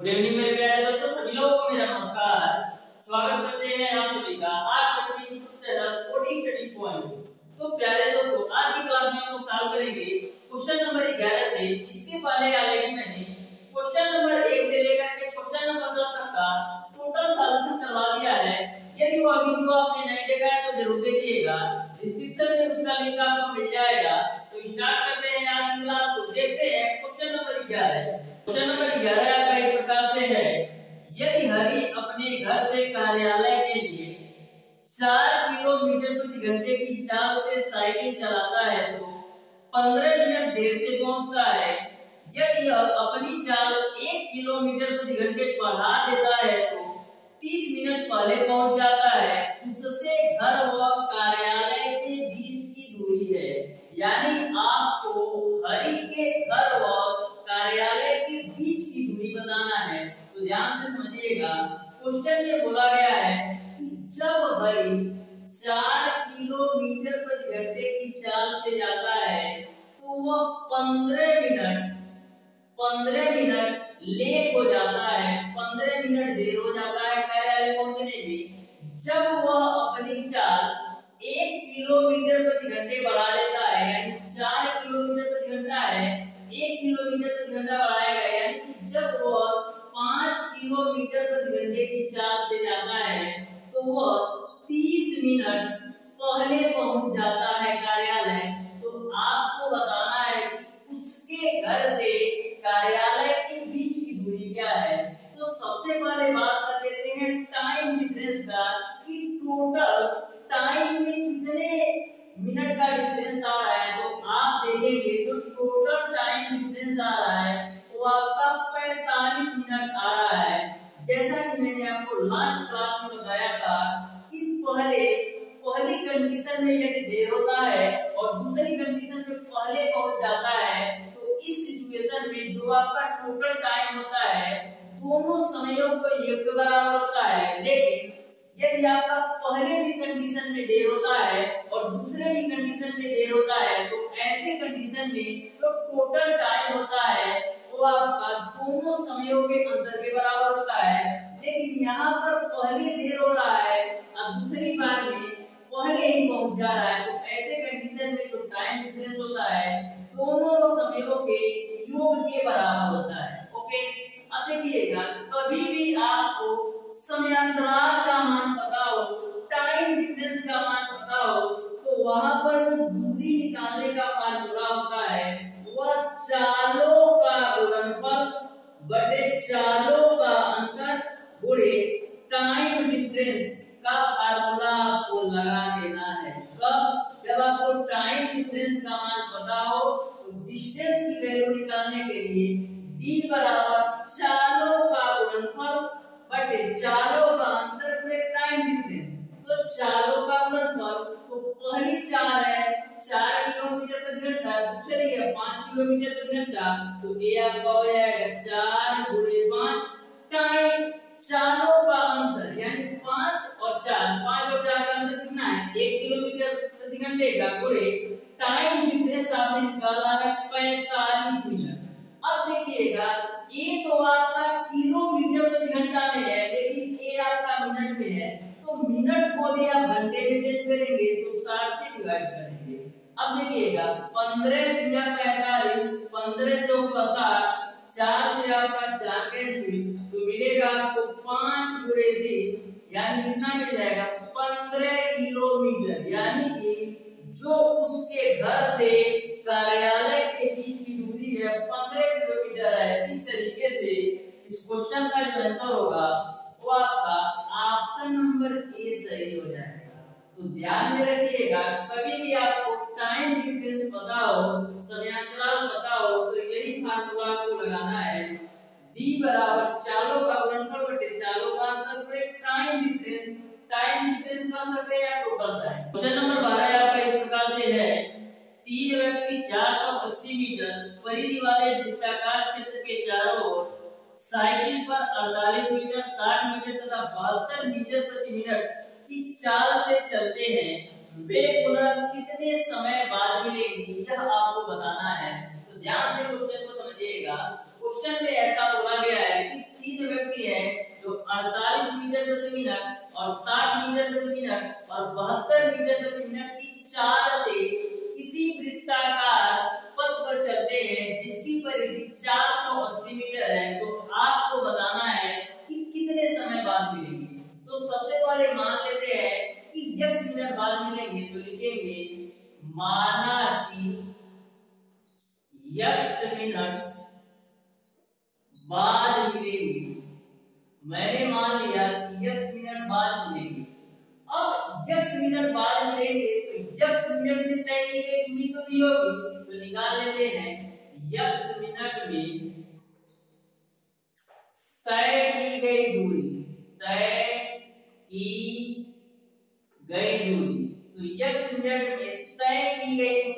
Good evening मेरे प्यारे दोस्तों सभी लोगों को मेरा नमस्कार। स्वागत करते हैं आप सभी का आज अपनी ओडी स्टडी पॉइंट तो प्यारे दोस्तों, आज की क्लास में हम सॉल्व करेंगे क्वेश्चन नंबर 11 से। इसके पहले ऑलरेडी मैंने क्वेश्चन नंबर 1 से लेकर के क्वेश्चन नंबर 10 तक का टोटल सॉल्यूशन करवा दिया है। यदि वो वीडियो आपने नहीं देखा है तो ज़रूर देखिएगा। डिस्क्रिप्शन में उसका लिंक आपको मिल जाएगा। तो स्टार्ट करते हैं आज की क्लास को। देखते हैं क्वेश्चन नंबर 11 क्वेश्चन नंबर ग्यारह का इस प्रकार से है। यदि हरि अपने घर से कार्यालय के लिए चार किलोमीटर प्रति घंटे की चाल से साइकिल चलाता है तो पंद्रह मिनट देर से पहुँचता है। यदि अपनी चाल एक किलोमीटर प्रति घंटे बढ़ा देता है तो तीस मिनट पहले पहुँच जाता है। उससे घर व कार्यालय के बीच की दूरी है। यानी आपको हरि के घर ध्यान से समझिएगा। क्वेश्चन में बोला गया है कि जब हरि चार किलोमीटर प्रति घंटे की चाल से जाता है तो वह पंद्रह मिनट पंद्रह मिनट लेट हो जाता है। पंद्रह मिनट देर हो जाता है कार्यालय पहुँचने में। जब वह अपनी चाल एक किलोमीटर प्रति घंटे बढ़ा लेता है, यानी चार किलोमीटर प्रति घंटा है, एक किलोमीटर आपका टोटल टाइम होता है, दोनों समयों को एक बराबर होता है। लेकिन यदि आपका पहले भी कंडीशन में देर होता है और दूसरे भी कंडीशन में देर होता है तो ऐसे कंडीशन में जो टोटल टाइम होता है, वो आपका दोनों समयों के अंतर के बराबर होता है। लेकिन यहाँ पर पहले देर हो रहा है और दूसरी बार में पहले ही पहुँच जा रहा है तो ऐसे कंडीशन में जो टाइम डिफरेंस होता है, दोनों समयों के योग के बराबर होता है ओके अब देखिएगा, कभी भी आपको समयांतराल का मान पता हो टाइम डिफरेंस का मान पता हो तो वहाँ पर वो दूरी निकालने का फार्मूला होता तो ये आपका हो जाएगा चार गुणे पाँच टाइम चालों का अंतर, यानी पाँच और चार। पाँच और चार का अंतर कितना है? एक किलोमीटर प्रति घंटे का गुणे टाइम डिफरेंस आपने निकाला है पैतालीस मिनट अब देखिएगा, ये तो आपका किलोमीटर प्रति घंटा में है, लेकिन ये आपका मिनट में है। तो मिनट को भी आप घंटे में चेंज करेंगे तो साठ से डिवाइड करेंगे। अब देखिएगा, पंद्रह गुड़े तीन यानी कितना मिल जाएगा? पंद्रह किलोमीटर, यानी कि जो उसके घर से कार्यालय के बीच की दूरी है, पंद्रह किलोमीटर है। इस तरीके से इस क्वेश्चन का जो आंसर होगा, वो आपका ऑप्शन नंबर ए सही हो जाएगा। तो ध्यान में रखिएगा, कभी भी आपको टाइम डिफरेंस पता हो, समयांतराल पता हो तो यही फार्मूला आपको लगाना है। D बराबर चालों का परिधि वाले वृत्ताकार क्षेत्र के चारों ओर साइकिल पर 48 मीटर 60 मीटर तथा बहत्तर मीटर प्रति मिनट की चाल से चलते हैं। वे पुनः कितने समय बाद मिलेंगी यह आपको बताना है? तो ध्यान से क्वेश्चन को समझिएगा। क्वेश्चन में ऐसा बोला गया है कि तीन व्यक्ति है जो 48 मीटर प्रति मिनट और 60 मीटर प्रति मिनट और 72 मीटर प्रति मिनट की चाल से इसी वृत्ताकार पथ पर चलते हैं, जिसकी परिधि 480 मीटर है। तो आपको बताना है कि कितने समय बाद मिलेंगे। तो सबसे पहले मान लेते हैं कि 10 मिनट बाद मिलेंगे तो लिखेंगे, माना कि यक्ष मिनट बाद मिलेंगे। मैंने मान लिया कि यक्ष मिनट बाद मिलेंगे। अब यक्ष मिनट बाद मिलेंगे तो तो मिनट में तय की गई दूरी तो नहीं होगी तो निकाल लेते हैं। यक्स मिनट में तय की गई दूरी। तय की गई दूरी। तो यक्ष मिनट में तय की गई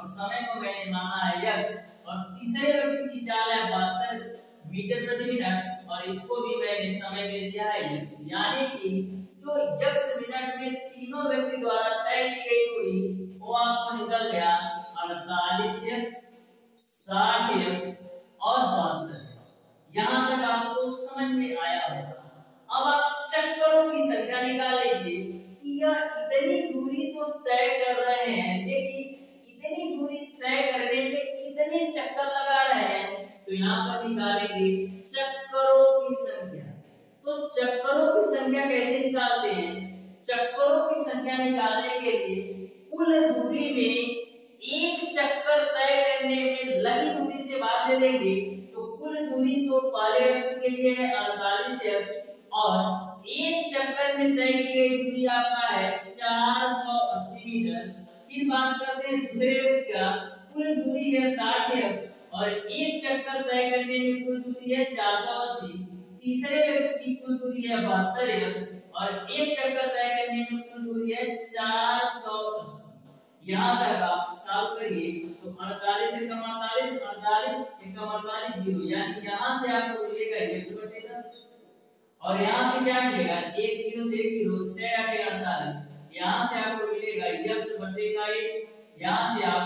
और समय को मैंने माना है x और तीसरे व्यक्ति की चाल है बहत्तर मीटर प्रति मिनट, और इसको भी मैंने समय दे दिया है x यानी कि जो x मिनट में तीनों व्यक्ति द्वारा तय की गई दूरी, वो आपको निकल गया अड़तालीस एक्स साठ एक्स और बहत्तर यहाँ तक आपको समझ में आया होगा। अब आप चक्करों की संख्या निकाल लीजिए कि यह इतनी दूरी तो तय कर रहे हैं, लेकिन इतनी दूरी तय करने में कितने चक्कर लगा रहे हैं। तो यहाँ पर निकालेंगे चक्करों की संख्या। तो चक्करों की संख्या कैसे निकालते हैं? चक्करों की संख्या निकालने के लिए कुल दूरी में एक चक्कर तय करने में लगी दूरी से बात ले लेंगे तो कुल दूरी तो पहले व्यक्ति के लिए है, अड़तालीस एक्स और एक चक्कर में तय की गई दूरी आपका है 480 मीटर। फिर बात करते हैं, दूसरे व्यक्ति का कुल दूरी है 60 एक्स और एक चक्कर तय करने में कुल दूरी है 480 तीसरे व्यक्ति की कुल दूरी है बहत्तर एक्स और एक चक्कर तय करने में कुल दूरी है 480 यहाँ तक आप सॉल्व करिए तो 48 से कम 48 48 एक कम 48 ज़ीरो। यानी यहाँ से आपको मिलेगा 1 बटे 10 और यहाँ से क्या मिलेगा? एक ज़ीरो से एक ज़ीरो, छह आगे अड़तालीस। यहाँ से आपको मिलेगा यक्स बटे का एक यहाँ से आप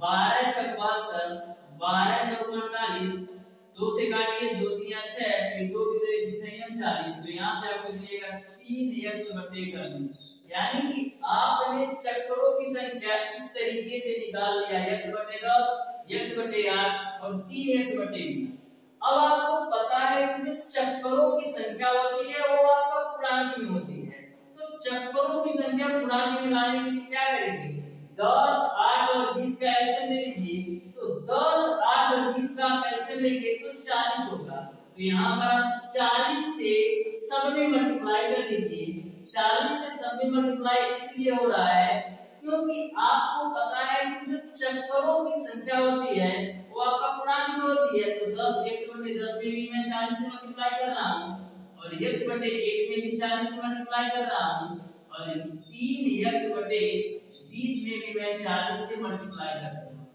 बारह छक बारह चौक अड़तालीस दो से काटिए, दो तीन छह, फिर दो की तो एक संयम चालीस। तो यहाँ से आपको मिलेगा तीन यक्स बटे का यानी कि आपने चक्करों की संख्या इस तरीके से निकाल लिया यक्स बटे दस यक्स बटे आठ और तीन यक्स बटे अब आपको पता है कि जो चक्करों की संख्या होती है, वो आपका में होती है। चक्करों की संख्या पूर्णांक में लाने के लिए क्या करेंगे? दस, आठ और बीस का एल्सियम ले लीजिए। तो दस, आठ और बीस का आप एल्सियम लेंगे तो चालीस होगा। तो यहाँ पर आप चालीस से सब में मल्टीप्लाई कर लीजिए चालीस से सब में मल्टीप्लाई इसलिए हो रहा है क्योंकि आपको पता है कि जो चक्करों की संख्या होती है, वो आपका पूर्णांक होती है। तो 10 x बटे 10 में भी मैं 40 से मल्टीप्लाई कर रहा हूँ। और x बटे 1 में भी 40 से मल्टीप्लाई कर। रहा हूँ और 3x बटे 20 में भी मैं 40 से मल्टीप्लाई कर रहा हूँ।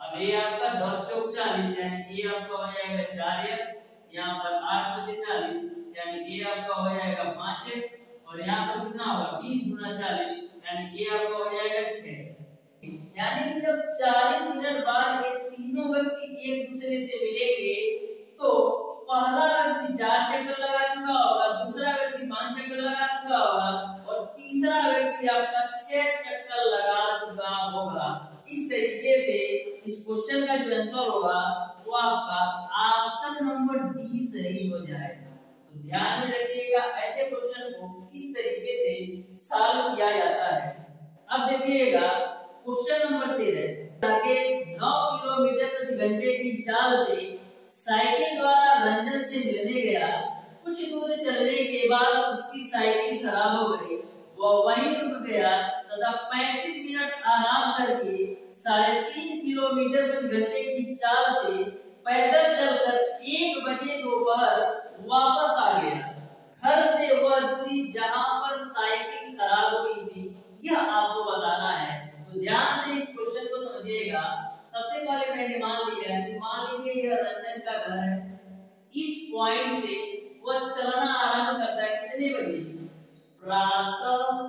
अब ये आपका 10 चौक 40 यानी ये आपका हो जाएगा 4x यहाँ पर 8 बटे 40 यानी ये आपका हो जाएगा 5x और यहाँ पर कितना होगा? 20 गुना 40 यानी ये आपका हो जाएगा 6 यानी कि जब 40 मिनट बाद ये तीनों व्यक्ति एक दूसरे से मिलेंगे तो ध्यान में रखिएगा, ऐसे क्वेश्चन को किस तरीके से सॉल्व किया जाता है। अब देखिएगा क्वेश्चन नंबर तेरह। राकेश, नौ किलोमीटर प्रति घंटे की चाल से साइकिल द्वारा रंजन से मिलने गया। कुछ दूर चलने के बाद उसकी साइकिल खराब हो गई। वह वहीं रुक गया तथा 35 मिनट आराम करके साढ़े तीन किलोमीटर प्रति घंटे की चाल से पैदल चलकर एक बजे दोपहर वापस आ गया। घर से वह दूरी जहाँ पर साइकिल खराब हुई थी, यह आपको बताना है। तो ध्यान से इस क्वेश्चन को समझिएगा। सबसे पहले मैंने मान लिया कि मान लीजिए यह रंजन का घर है। इस पॉइंट से वह चलना आरंभ करता है कितने बजे? प्रातः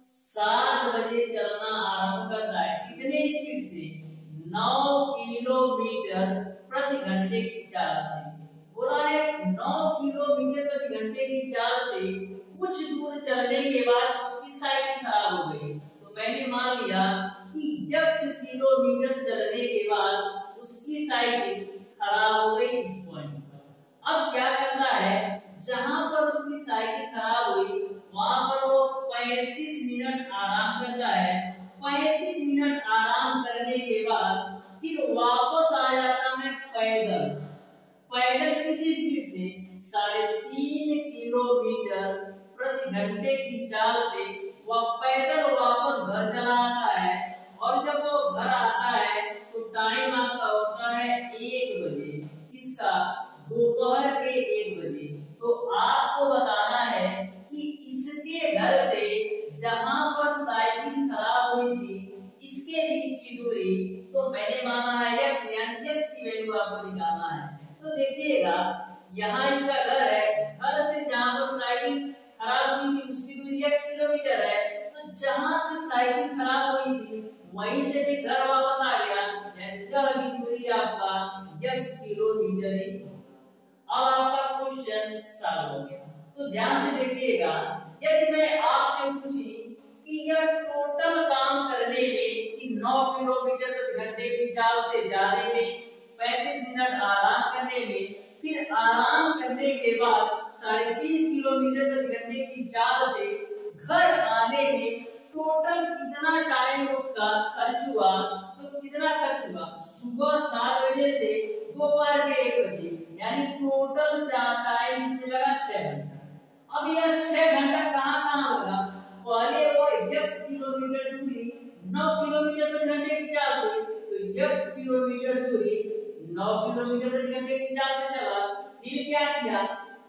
सात बजे चलना आरंभ करता है। कितने स्पीड से? नौ किलोमीटर प्रति घंटे की चाल से। बोला है, नौ किलोमीटर प्रति घंटे की चाल से कुछ दूर चलने के बाद उसकी साइकिल खराब हो गई। तो मैंने मान लिया कि यक्स किलोमीटर चलने के बाद उसकी साइकिल खराब हो गई इस पॉइंट पर। अब क्या करना है? जहाँ पर उसकी साइकिल खराब हुई, वहाँ पर वो 35 मिनट आराम करता है। 35 मिनट आराम करने के बाद फिर वापस आ जाता पैदल। पैदल किसी स्पीड से साढ़े तीन किलोमीटर प्रति घंटे की चाल से वह पैदल वापस घर चला आता है। और जब वो घर आता है तो टाइम आपका होता है एक बजे, किसका? दोपहर के एक बजे। तो आपको बताना है कि इसके घर से जहाँ पर साइकिल खराब हुई थी, इसके बीच की दूरी तो मैंने माना है आपको निकालना है। तो देखिएगा, यहाँ इसका घर है, घर से जहाँ पर साइकिल खराब हुई थी, उसकी दूरी यक्स किलोमीटर है तो जहाँ से साइकिल खराब हुई थी, वहीं से भी घर वापस आ गया, यानी घर की दूरी आपका यक्स किलोमीटर ही अब आपका क्वेश्चन सॉल्व हो गया। तो ध्यान से देखिएगा, यदि मैं आपसे पूछी कि यह टोटल काम करने में कि 9 किलोमीटर प्रति घंटे की चाल से जाने में 35 मिनट आराम करने में फिर आराम करने के बाद साढ़े तीन किलोमीटर प्रति घंटे की चाल से घर आने में टोटल कितना टाइम उसका खर्च हुआ? तो कितना खर्च हुआ? सुबह सात बजे से दोपहर के एक बजे, यानी टोटल टाइम इसमें लगा छह घंटा। अब यह छह घंटा कहाँ कहाँ लगा? पहले वो दस किलोमीटर दूरी नौ किलोमीटर प्रति घंटे की चाल से तो दस किलोमीटर दूरी नौ किलोमीटर प्रति घंटे की चाल से चला फिर क्या किया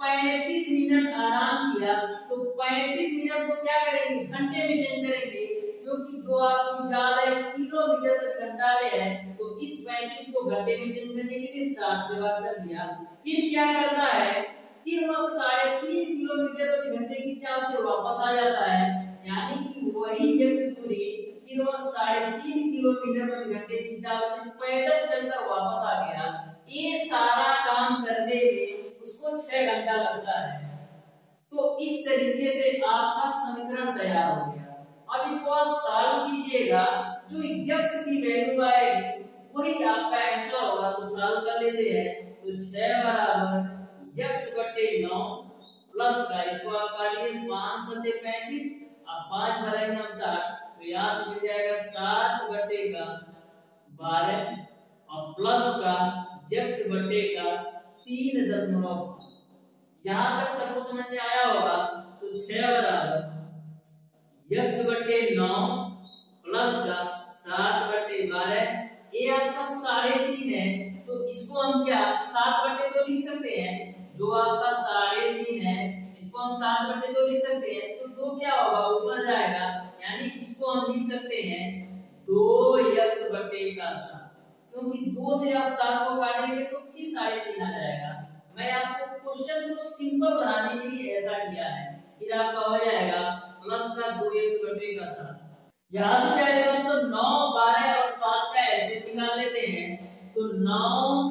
पैंतीस मिनट आराम किया तो पैंतीस मिनट को क्या करेंगे घंटे में चेंज करेंगे क्योंकि जो आपकी चाल है किलोमीटर प्रति घंटा में है तो इस पैंतीस को घंटे में चेंज करने के लिए सात से भाग कर दिया फिर क्या करता है फिर वो साढ़े तीन किलोमीटर प्रति घंटे की चाल से वापस आ जाता है। यानी कि वही एक दूरी वो साढ़े तीन किलोमीटर प्रति घंटे की चाल से पैदल चलकर वापस आ गया, ये सारा काम करने में उसको छह घंटा लगता है। तो इस तरीके से आपका समीकरण तैयार हो गया। अब इसको आप सॉल्व कीजिएगा, जो यक्स की वैल्यू आएगी, वही आपका आंसर होगा। तो सॉल्व कर लेते हैं। तो छह बराबर यक्स बटे नौ प्लस का, इसको आप काटिए। पाँच सत्य पैंतीस अब पाँच भरेंगे हम साठ तो यहाँ से मिल जाएगा, सात बटे का बारह और प्लस का यक्स बटे का तीन दशमलव यहाँ तक सबको समझ में आया होगा? तो छह बराबर यक्स बटे नौ प्लस का सात बटे बारह, ये आपका साढ़े तीन है। तो इसको हम क्या, सात बटे दो लिख सकते हैं? जो आपका साढ़े तीन है, इसको हम सात बटे दो लिख सकते हैं। तो दो क्या होगा? ऊपर जाएगा हम लिख सकते हैं दो यक्स बटे का सात क्योंकि दो से आप सात को काटेंगे तो फिर साढ़े तीन आ जाएगा। मैं आपको क्वेश्चन को सिंपल बनाने के लिए ऐसा किया है। फिर आपका हो जाएगा प्लस का दो एक्स बटे का सात यहाँ से क्या आएगा तो नौ, बारह और सात का ऐसे निकाल लेते हैं। तो नौ,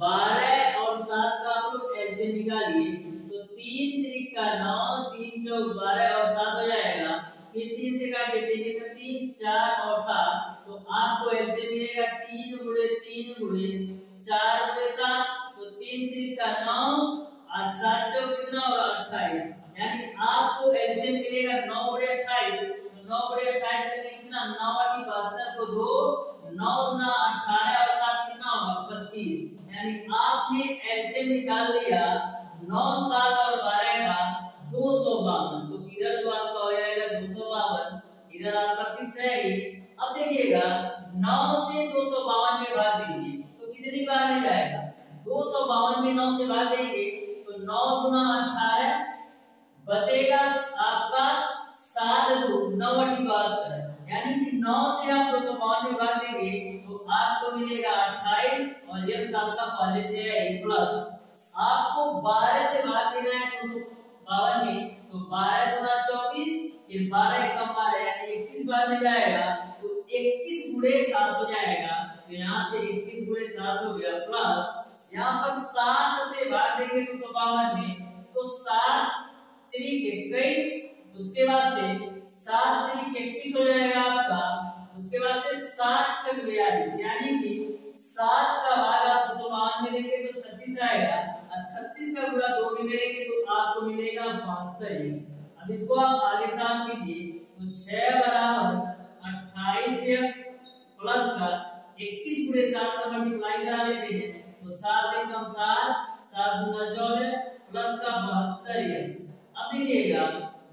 बारह और सात का आप लोग ऐसे निकालिए। तो तीन त्रिक का नौ, तीन, चौक, बारह और सात हो जाएगा। फिर तीन से काट देते हैं तो तीन चार और सात। तो आपको ऐसे मिलेगा, तीन गुड़े तीन गुड़े चार गुड़े सात। तो तीन तीन का नौ और सात चौक कितना होगा? अट्ठाईस। यानी आपको ऐसे मिलेगा, नौ गुड़े अट्ठाईस। तो नौ गुड़े अट्ठाईस करके कितना? नौ अठी बहत्तर को दो, नौ गुना अठारह और सात कितना होगा? पच्चीस। यानी आपने ऐसे निकाल लिया, नौ, सात और बारह का दो सौ बावन। इधर तो आपका हो जाएगा दो सौ बावन इधर आपका सिक्स है ही अब देखिएगा, नौ से दो सौ बावन में भाग दीजिए तो कितनी बार में जाएगा दो सौ बावन में नौ से भाग देंगे तो नौ गुना अठारह बचेगा आपका सात दो नौ अठी बहत्तर यानी कि नौ से आप दो सौ बावन में भाग देंगे तो आपको मिलेगा अट्ठाईस और साल का पहले से है प्लस आपको बारह से भाग देना है दो सौ बावन में बारह गुना चौबीस फिर बारह कम बारह यानी इक्कीस बार में जाएगा तो इक्कीस गुड़े सात हो जाएगा तो यहाँ से इक्कीस गुणे सात हो गया प्लस यहाँ पर सात से भाग देंगे दो सौ बावन में तो सात त्रिक इक्कीस, उसके बाद से सात त्रिक इक्कीस हो जाएगा आपका, उसके बाद से सात छक बयालीस, यानी कि सात का भाग आप दो सौ बावन में देंगे तो छत्तीस आएगा छत्तीस का गुणा दो में करेंगे तो आपको मिलेगा बहत्तर। अब इसको आप आगे साफ़ कीजिए तो छह बराबर अट्ठाईस एक्स प्लस का इक्कीस गुणे सात का मल्टीप्लाई करा लेते हैं तो सात एक कम सात सात गुना चौदह प्लस का बहत्तर एक्स अब देखिएगा,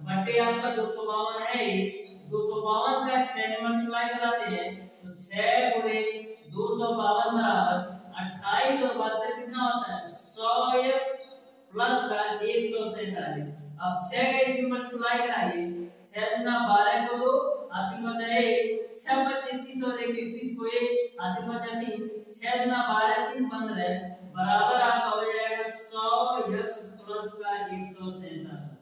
बटे आपका दो सौ बावन है दो सौ बावन का छह में मल्टीप्लाई कराते हैं तो छह गुणे दो सौ बावन बराबर अट्ठाईस और बहत्तर कितना होता है? सौ एक्स प्लस का एक सौ सैतालीस। अब छह का इसमें मल्टीप्लाई कराइए। बारह को दो हासिल बचा एक। छह पच्चीस और एक इक्कीस को एक हासिल बचा तीन। छह दुना बारह, तीन पंद्रह बराबर आपका हो जाएगा सौ एक्स प्लस का एक सौ सैतालीस।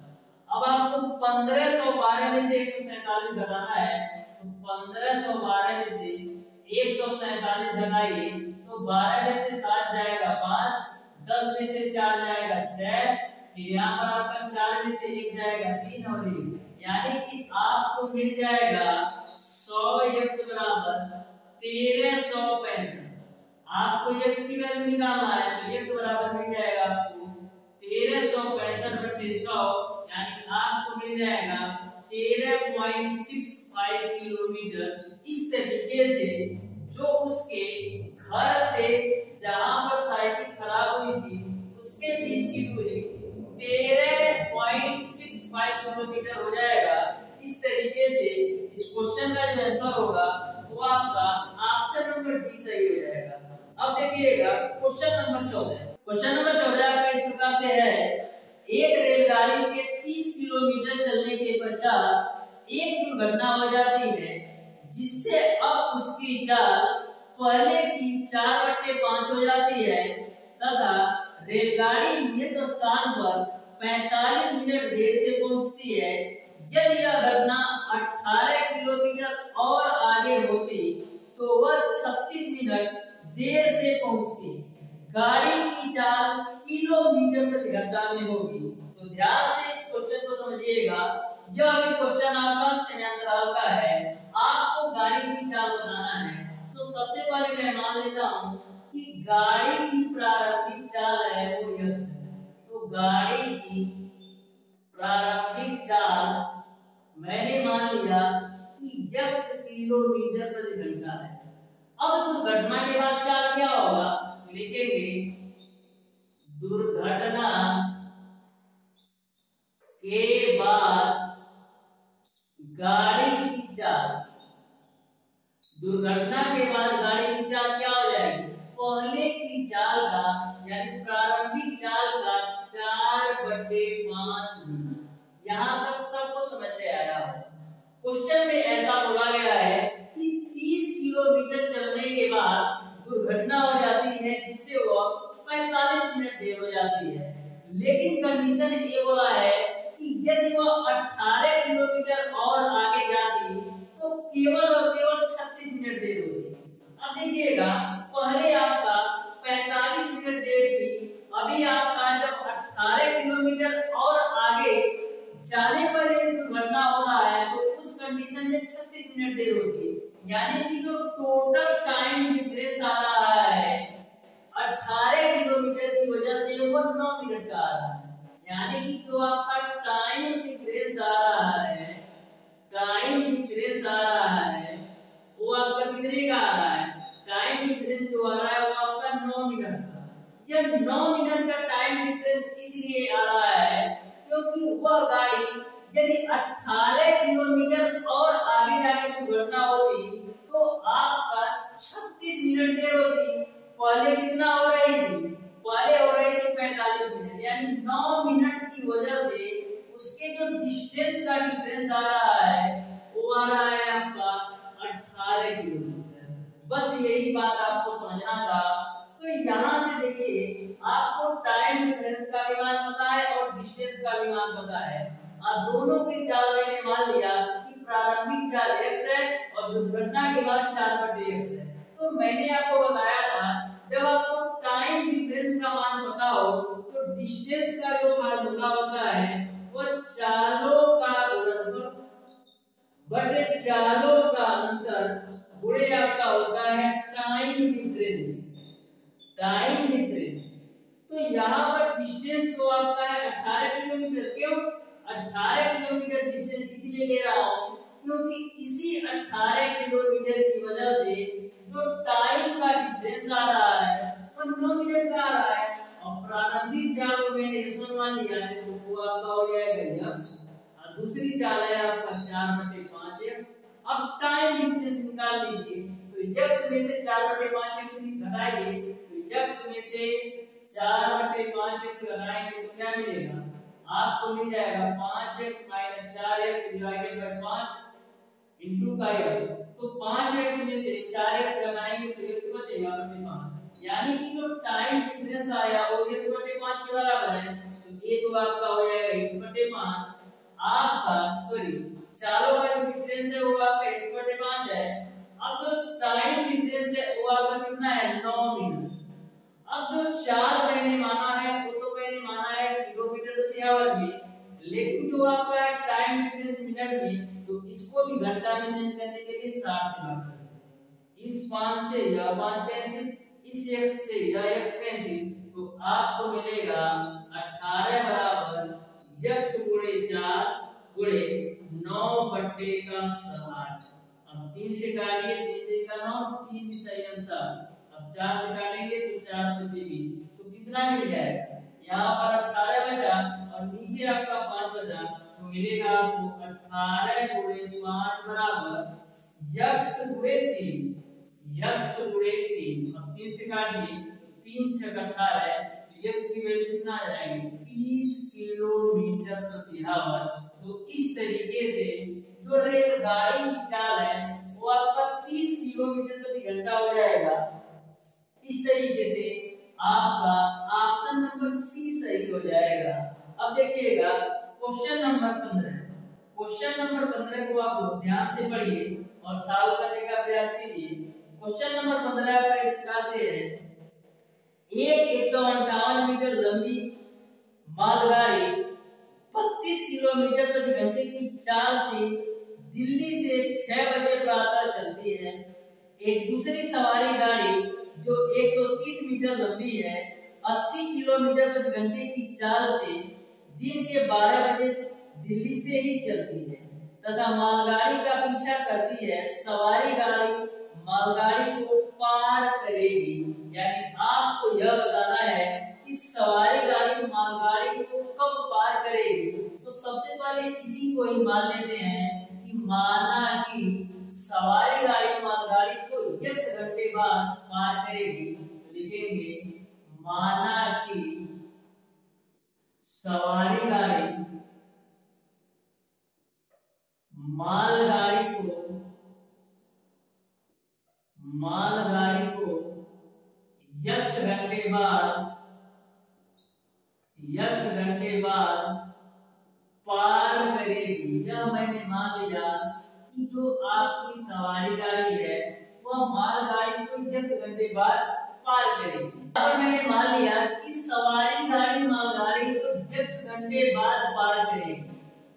अब आपको पंद्रह सौ बारह में से एक सौ सैतालीस घटाना है तो पंद्रह सौ बारह में से एक सौ सैतालीस घटाइए। तो बारह में से सात जाएगा पाँच, दस में से चार जाएगा छह, फिर यहाँ पर आपका चार में से एक जाएगा तीन और एक। यानी कि आपको मिल जाएगा सौ एक्स बराबर तेरह सौ पैंसठ। आपको एक्स की वैल्यू निकालना है तो एक्स बराबर मिल जाएगा आपको तेरह सौ पैंसठ बटे सौ। यानी आपको मिल जाएगा तेरह पॉइंट सिक्स फाइव किलोमीटर। इस तरीके से जो उसके घर से जहाँ पर साइकिल खराब हुई थी, उसके बीच की दूरी तेरह पॉइंट सिक्स फाइव किलोमीटर हो जाएगा। इस तरीके से इस क्वेश्चन का जो आंसर होगा, वो आपका ऑप्शन नंबर डी सही हो जाएगा। अब देखिएगा क्वेश्चन नंबर चौदह। क्वेश्चन नंबर चौदह आपका इस प्रकार से है। एक रेलगाड़ी के 30 किलोमीटर चलने के पश्चात एक दुर्घटना हो जाती है, जिससे अब उसकी चाल पहले की चार बट्टे पाँच हो जाती है। तथा रेलगाड़ी नियत स्थान पर 45 मिनट देर से पहुँचती है। यदि यह घटना 18 किलोमीटर और आगे होती तो वह 36 मिनट देर से पहुँचती। गाड़ी की चाल किलोमीटर प्रति घंटा में होगी। तो ध्यान से इस क्वेश्चन को समझिएगा। यह भी क्वेश्चन आपका का है। आपको गाड़ी की चाल बताना है। तो सबसे पहले मैं मान लेता हूँ कि गाड़ी की प्रारंभिक चाल है वो यक्स है। तो गाड़ी की प्रारंभिक चाल मैंने मान लिया कि यक्स किलोमीटर प्रति घंटा है। अब दुर्घटना के बाद चाल क्या होगा? लिखेंगे, दुर्घटना के बाद गाड़ी की चाल। दुर्घटना के बाद गाड़ी की चाल क्या हो जाएगी? पहले की चाल का, यानी प्रारंभिक चाल का चार बटे पाँच गुना यहाँ तक सबको समझ में आया हो। क्वेश्चन में ऐसा बोला गया है कि 30 किलोमीटर चलने के बाद दुर्घटना हो जाती है, जिससे वह 45 मिनट देर हो जाती है। लेकिन कंडीशन ये बोला है कि यदि वह 18 किलोमीटर और आगे जाती तो केवल और केवल 36 मिनट देर होती अब देखिएगा, पहले आपका 45 मिनट देर थी, अभी आपका जब 18 किलोमीटर और आगे जाने पर यदि दुर्घटना हो रहा है तो उस कंडीशन में 36 मिनट देर होती है। यानी कि जो टोटल टाइम डिफरेंस आ रहा है 18 किलोमीटर की वजह से वो 9 मिनट का आ रहा है। यानी कि जो आपका टाइम डिफरेंस आ रहा है टाइम डिफरेंस आ रहा है आपका कितने का आ रहा है? टाइम डिफरेंस जो आ रहा है, वो आपका 9 मिनट का यह 9 मिनट का टाइम डिफरेंस इसलिए आ रहा है, क्योंकि वह गाड़ी यदि 18 किलोमीटर और आगे जाके दुर्घटना होती तो आपका 36 मिनट देर होती। पहले कितना हो रही थी पहले हो रही थी 45 मिनट। यानी 9 मिनट की वजह से उसके जो डिस्टेंस का डिफरेंस आ रहा है, वो आ रहा है आपका 18 किलोमीटर बस यही बात आपको समझना था। तो यहाँ से देखिए, आपको टाइम डिफरेंस का भी मान पता है और डिस्टेंस का भी मान पता है। आप दोनों की चाल मैंने मान लिया कि प्रारंभिक चाल x है और दुर्घटना के बाद चार बटे x है। तो मैंने आपको बताया था, जब आपको टाइम डिफरेंस का मान पता हो तो डिस्टेंस का जो फार्मूला होता है, वो चालों का बटे चालों का अंतर गुणे आपका होता है टाइम डिफरेंस टाइम डिफरेंस तो यहाँ पर डिस्टेंस तो आपका है 18 किलोमीटर। क्यों? 18 किलोमीटर डिस्टेंस इसलिए ले रहा हूँ क्योंकि इसी 18 किलोमीटर की वजह से जो टाइम का डिफरेंस आ रहा है, वो 9 मिनट का आ रहा है। और प्रारंभिक चाल को मैंने इसमें मान लिया है तो वो आपका हो जाएगा यक्स और दूसरी चाल है आपका चार बटे 5 एक्स अब टाइम डिफरेंस निकाल लीजिए तो यक्स में से 4 बटे 5 एक्स घटाइए। तो यक्स में से चार बटे पाँच एक्स लगाएँगे तो क्या मिलेगा? आपको मिल जाएगा पाँच एक्स माइनस चार एक्स डिवाइडेड बाई पाँच इंटू का एक्स तो पाँच एक्स में से चार एक्स लगाएँगे तो एक्स बचेगा बटे पाँच। यानी कि जो टाइम डिफरेंस आया, वो एक्स बटे पाँच के बराबर है। तो ये तो आपका हो जाएगा एक्स बटे पाँच। आपका सॉरी चारों का जो डिफरेंस है वो आपका एक्स बटे पाँच है। अब जो टाइम डिफरेंस है वो आपका कितना है? नौ मिनट अब जो चार मैंने माना है, वो तो मैंने माना है किलोमीटर प्रति आवर में लेकिन जो आपका है टाइम डिफरेंस मिनट में तो इसको भी घंटा में चेंज करने के लिए 60 से भाग करेंगे इस 5 से यह 5 कैंसिल इस x से यह x कैंसिल तो आपको मिलेगा 18 बराबर x गुणे 4 गुणे 9 बट्टे का 60 अब 3 से काटिए 3 3 का 9 3 भी सही आंसर अब चार से काटेंगे तो चार पचे बीस। तो कितना मिल जाएगा यहाँ पर अठारह बचा और नीचे आपका पाँच बचा। तो मिलेगा आपको अठारह गुणे पाँच बराबर यक्स गुणे तीन। यक्स गुणे तीन। अब तीन से काटिए तो तीन छक अठारह तो यक्स की वैल्यू कितना आ जाएगी? तीस किलोमीटर प्रति आवर तो इस तरीके से जो रेलगाड़ी की चाल है, वो आपका तीस किलोमीटर प्रति घंटा हो जाएगा। इस तरीके से आपका ऑप्शन नंबर सी सही हो जाएगा। अब देखिएगा क्वेश्चन नंबर पंद्रह। क्वेश्चन नंबर पंद्रह को आप लोग ध्यान से पढ़िए और सॉल्व करने का प्रयास कीजिए। क्वेश्चन नंबर पंद्रह आपका इस प्रकार से है। एक एक सौ अंठावन मीटर लंबी मालगाड़ी बत्तीस किलोमीटर प्रति घंटे की चाल से दिल्ली से छह बजे प्रातः चलती है। एक दूसरी सवारी गाड़ी जो 130 मीटर लंबी है 80 किलोमीटर प्रति घंटे की चाल से दिन के 12 बजे दिल्ली से ही चलती है। तथा मालगाड़ी का पीछा करती है, सवारी गाड़ी मालगाड़ी को पार करेगी। यानी आपको यह बताना है कि सवारी गाड़ी मालगाड़ी को कब पार करेगी? तो सबसे पहले इसी को ही मान लेते हैं कि माना कि सवारी गाड़ी मालगाड़ी को यक्ष घंटे बाद पार करेगी। तो लिखेंगे, माना कि सवारी गाड़ी मालगाड़ी को मालगाड़ी को यक्ष घंटे बाद यक्ष घंटे बाद पार करेगी। यह मैंने मान लिया कि जो आपकी सवारी गाड़ी है, वह मालगाड़ी को दस घंटे बाद पार करेगी। अब मैंने मान लिया कि सवारी गाड़ी मालगाड़ी को दस घंटे बाद पार करेगी।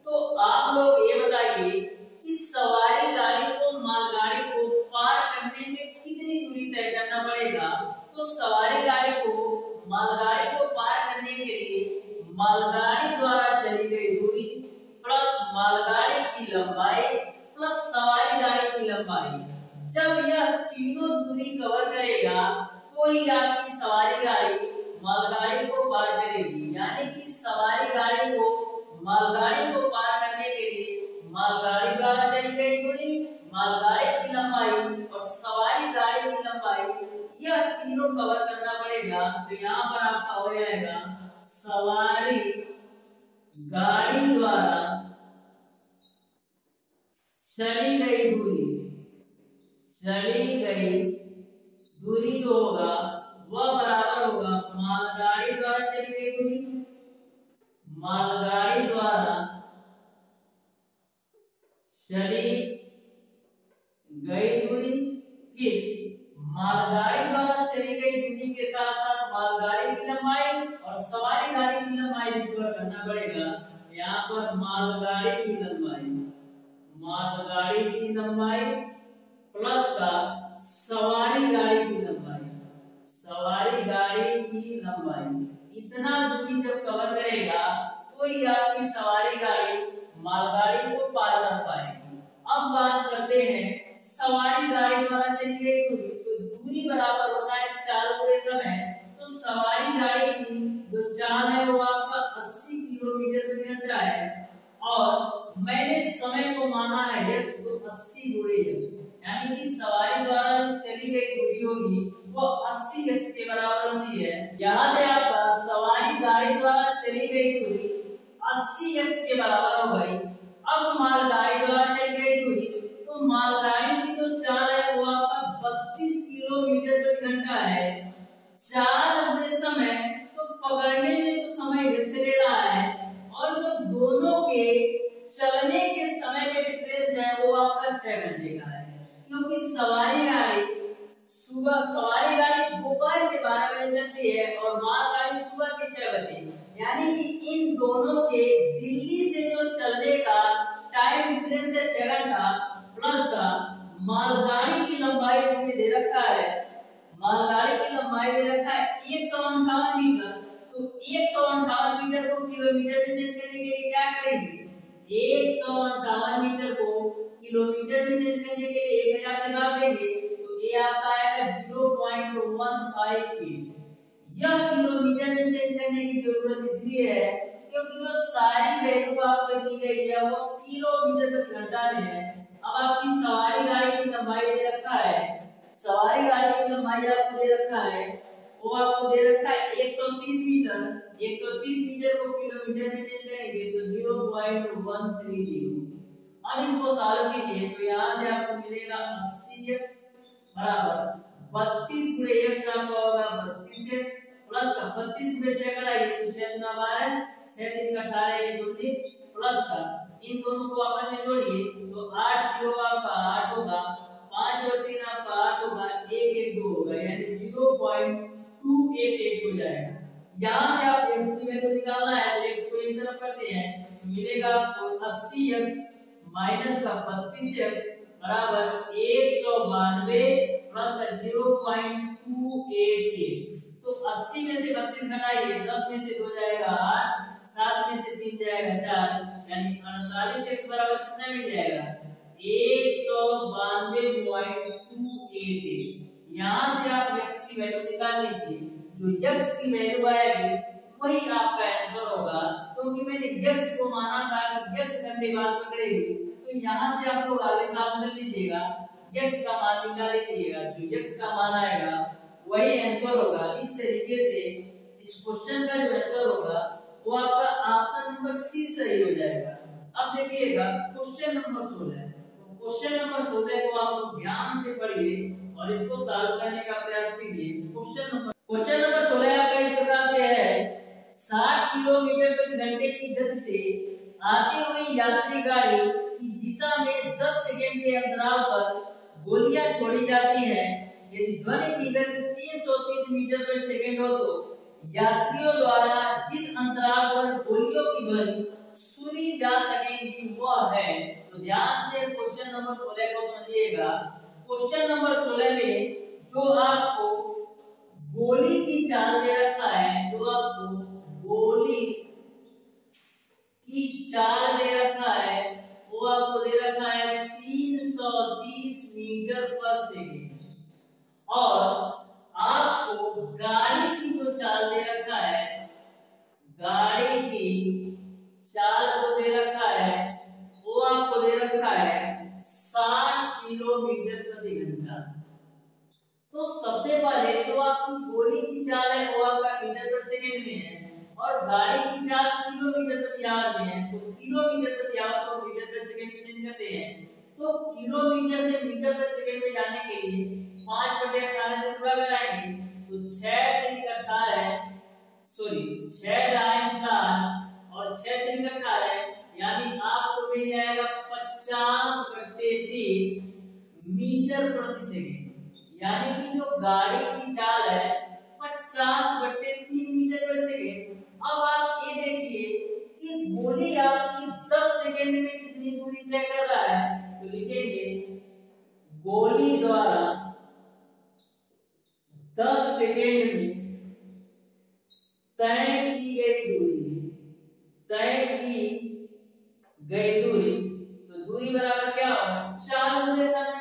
तो आप लोग ये बताइए कि सवारी गाड़ी को, मालगाड़ी को पार करने में कितनी दूरी तय करना पड़ेगा? तो सवारी गाड़ी को, मालगाड़ी को पार करने के लिए मालगाड़ी द्वारा चली गई दूरी प्लस मालगाड़ी की लंबाई प्लस सवारी गाड़ी की लंबाई। जब यह तीनों दूरी कवर करेगा तो ही आपकी सवारी गाड़ी मालगाड़ी को पार करेगी। यानी कि सवारी गाड़ी को मालगाड़ी को पार करने के लिए मालगाड़ी द्वारा चली गई दूरी, मालगाड़ी की लंबाई और सवारी गाड़ी की लंबाई, यह तीनों कवर करना पड़ेगा तो यहाँ पर आपका हो जाएगा सवारी गाड़ी द्वारा चली गई दूरी। चली गई दूरी जो होगा, वह बराबर होगा मालगाड़ी द्वारा चली गई दूरी। मालगाड़ी द्वारा चली गई दूरी, फिर मालगाड़ी द्वारा चली गई दूरी के साथ साथ मालगाड़ी की लंबाई और सवारी गाड़ी की लंबाई कवर करना पड़ेगा। यहाँ पर मालगाड़ी की लंबाई, मालगाड़ी की लंबाई प्लस का सवारी गाड़ी की लंबाई, सवारी गाड़ी की लंबाई। इतना दूरी जब कवर करेगा तो ही आपकी सवारी गाड़ी मालगाड़ी को पार कर पाएगी। अब बात करते हैं, सवारी गाड़ी द्वारा चली गई दूरी। तो दूरी बराबर होता है चाल गुणे समय सवारी गाड़ी की जो चाल है वो आपका 80 किलोमीटर प्रति घंटा है। और मैंने समय को माना है x तो 80 गुणे यानी कि सवारी द्वारा जो चली गई दूरी होगी, वो 80 x के बराबर होती है। यहाँ से आपका, सवारी गाड़ी द्वारा चली गई दूरी 80 x के बराबर हो गई। अब मालगाड़ी द्वारा चली गई दूरी तो मालगाड़ी की जो चाल है वो आपका 32 किलोमीटर प्रति घंटा है। चाल अपने समय तो पकड़ने में तो समय से ले रहा है। और जो दोनों के चलने के समय में डिफरेंस है, वो आपका छह घंटे का है। क्योंकि सवारी गाड़ी, सुबह सवारी गाड़ी दोपहर के बारह बजे चलती है और मालगाड़ी सुबह के छह बजे। यानी कि इन दोनों के दिल्ली से जो चलने का टाइम डिफरेंस है, छह घंटा प्लस का मालगाड़ी की लंबाई इसमें दे रखा है। मालगाड़ी लंबाई दे रखा है, एक सौ अंठावन मीटर तो एक सौ अंठावन मीटर को किलोमीटर में चेंज करने के लिए क्या करेंगे? एक सौ अंठावन मीटर को किलोमीटर में चेंज करने के लिए एक हज़ार से भाग देंगे। तो ये आपका आएगा ज़ीरो पॉइंट वन फाइव यह किलोमीटर में चेंज करने की ज़रूरत इसलिए है क्योंकि जो सारी वैल्यू आपको दी गई है वो किलोमीटर प्रति घंटा में है। अब आपकी सवारी गाड़ी की लंबाई दे रखा है। सवारी गाड़ी की लंबाई आपको दे रखा है। वो आपको दे रखा है 130 मीटर। 130 मीटर को किलोमीटर में चेंज करेंगे तो 0.130 अब इसको सॉल्व कीजिए तो यहाँ से आपको मिलेगा 80x बराबर। 32 गुणे x आपका होगा 32x प्लस का बत्तीस में छह कराइए तो छह गुना बारह छह तीन का अठारह एक उन्नीस प्लस का इन दोनों को आपस में जोड़िए तो आठ ज़ीरो आपका आठ होगा। पाँच और तीन आपका आठ होगा एक एक दो होगा, यानी zero point two eight eight हो जाएगा। यहाँ से आप x की वैल्यू निकालना है तो x को एक तरफ़ करते हैं तो मिलेगा आपको अस्सी एक्स माइनस का बत्तीस एक्स बराबर एक सौ बानवे प्लस का zero point two eight eight तो 80 में से 32 घटाइए 10 में से दो जाएगा 8 7 में से तीन जाएगा 4 यानी 48 x बराबर कितना मिल जाएगा? 192.288 यहाँ से आप की वैल्यू निकाल लीजिए। जो की वैल्यू आएगी, वही आपका आंसर होगा। क्योंकि मैंने को माना था कि पकड़ेगी। तो यहाँ से आप लोग आगे लीजिएगा। का मान निकाल लीजिएगा। जो का मान आएगा, वही आंसर होगा। इस तरीके से इस क्वेश्चन का जो आंसर होगा, वो आपका ऑप्शन नंबर सी सही हो जाएगा। अब देखिएगा क्वेश्चन नंबर 16 क्वेश्चन नंबर 16 को आप लोग ध्यान से पढ़िए और इसको सॉल्व करने का प्रयास कीजिए। क्वेश्चन नंबर क्वेश्चन नंबर 16 आपका इस प्रकार से है। 60 किलोमीटर प्रति घंटे की गति से आती हुई यात्री गाड़ी की दिशा में 10 सेकंड के अंतराल पर गोलियाँ छोड़ी जाती हैं। यदि ध्वनि की गति 330 मीटर पर सेकंड हो तो यात्रियों द्वारा जिस अंतराल पर गोलियों की ध्वनि सुनी जा सकेगी वह है। तो ध्यान से क्वेश्चन नंबर 16 को समझिएगा। क्वेश्चन नंबर 16 में जो आपको गोली की चाल दे रखा है, जो आपको गोली की चाल दे रखा है, वो आपको दे रखा है 330 मीटर पर सेकंड। और आपको गाड़ी की जो चाल दे रखा है, गाड़ी की चाल जो दे रखा है, वो आपको दे रखा है 60 किलोमीटर प्रति घंटा। तो सबसे पहले जो आपकी गोली की चाल है, वो आपका मीटर पर सेकंड में है और गाड़ी की चाल किलोमीटर प्रति आवर में है तो किलोमीटर प्रति आवर को मीटर पर सेकंड में चेंज करते हैं। तो किलोमीटर से मीटर पर सेकंड में जाने के लिए पाँच बटे अठारह से पूरा कराएँगे तो छह तीन अठारह सॉरी छह दाएँ सात छह तीन अठारह यानी आपको मिल जाएगा पचास तीन मीटर प्रति सेकंड। यानी कि जो गाड़ी की चाल है, पचास तीन मीटर सेकेंड। अब आप ये देखिए कि गोली आपकी दस सेकेंड में कितनी दूरी तय कर रहा है तो लिखेंगे गोली द्वारा दस सेकेंड में तय की गई दूरी। तय की गई दूरी। तो दूरी बराबर क्या होगा चार गुणे समय